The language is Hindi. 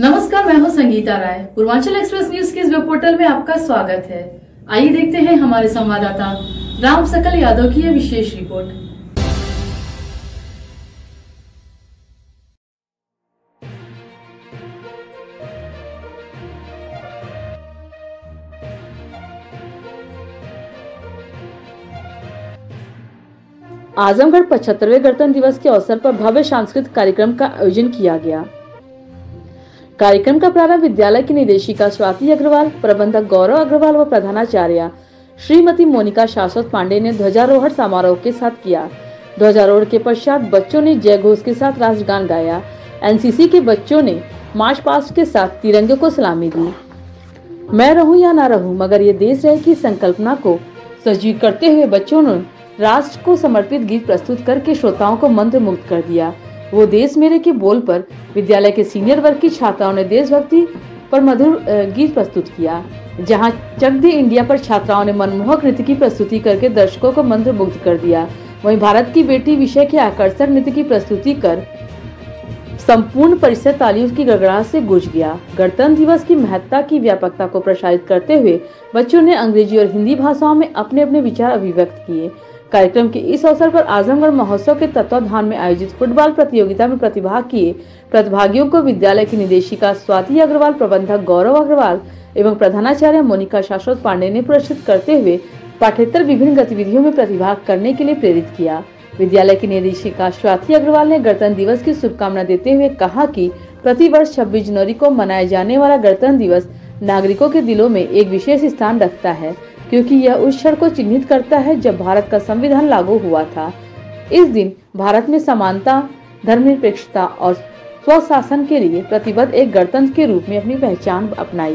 नमस्कार, मैं हूँ संगीता राय। पूर्वांचल एक्सप्रेस न्यूज़ के इस वेब पोर्टल में आपका स्वागत है। आइए देखते हैं हमारे संवाददाता, राम सकल यादव की यह विशेष रिपोर्ट। आजमगढ़ पचहत्तरवें गणतंत्र दिवस के अवसर पर भव्य सांस्कृतिक कार्यक्रम का आयोजन किया गया। कार्यक्रम का प्रारंभ विद्यालय की निदेशिका स्वाति अग्रवाल, प्रबंधक गौरव अग्रवाल व प्रधानाचार्य श्रीमती मोनिका शाश्वत पांडे ने ध्वजारोहण समारोह के साथ किया। ध्वजारोहण के पश्चात बच्चों ने जय घोष के साथ राष्ट्रगान गाया। एनसीसी के बच्चों ने मार्च पास्ट के साथ तिरंगे को सलामी दी। मैं रहूँ या ना रहूँ, मगर ये देश रहे की संकल्पना को सजीव करते हुए बच्चों ने राष्ट्र को समर्पित गीत प्रस्तुत करके श्रोताओं को मंत्र मुक्त कर दिया। वो देश मेरे के बोल पर, विद्यालय के सीनियर वर्ग की छात्राओं ने देशभक्ति पर मधुर गीत प्रस्तुत किया, जहाँ चक दे इंडिया पर छात्राओं ने मनमोहक नृत्य की प्रस्तुति करके दर्शकों को मंत्र मुग्ध कर दिया। वहीं भारत की बेटी विषय के आकर्षक नृत्य की प्रस्तुति कर संपूर्ण परिसर तालियों की गड़गड़ाहट से गुज गया। गणतंत्र दिवस की महत्ता की व्यापकता को प्रसारित करते हुए बच्चों ने अंग्रेज़ी और हिंदी भाषाओं में अपने अपने विचार अभिव्यक्त किए। कार्यक्रम के इस अवसर पर आजमगढ़ महोत्सव के तत्वाधान में आयोजित फुटबॉल प्रतियोगिता में प्रतिभाग किए प्रतिभागियों को विद्यालय की निदेशिका स्वाति अग्रवाल, प्रबंधक गौरव अग्रवाल एवं प्रधानाचार्य मोनिका शाश्वत पांडे ने पुरस्कृत करते हुए पाठ्येतर विभिन्न गतिविधियों में प्रतिभाग करने के लिए प्रेरित किया। विद्यालय की निदेशिका स्वाति अग्रवाल ने गणतंत्र दिवस की शुभकामना देते हुए कहा कि प्रति वर्ष छब्बीस जनवरी को मनाए जाने वाला गणतंत्र दिवस नागरिकों के दिलों में एक विशेष स्थान रखता है। क्योंकि यह उस क्षण को चिन्हित करता है जब भारत का संविधान लागू हुआ था। इस दिन भारत में समानता, धर्मनिरपेक्षता और स्वशासन के लिए प्रतिबद्ध एक गणतंत्र के रूप में अपनी पहचान अपनाई।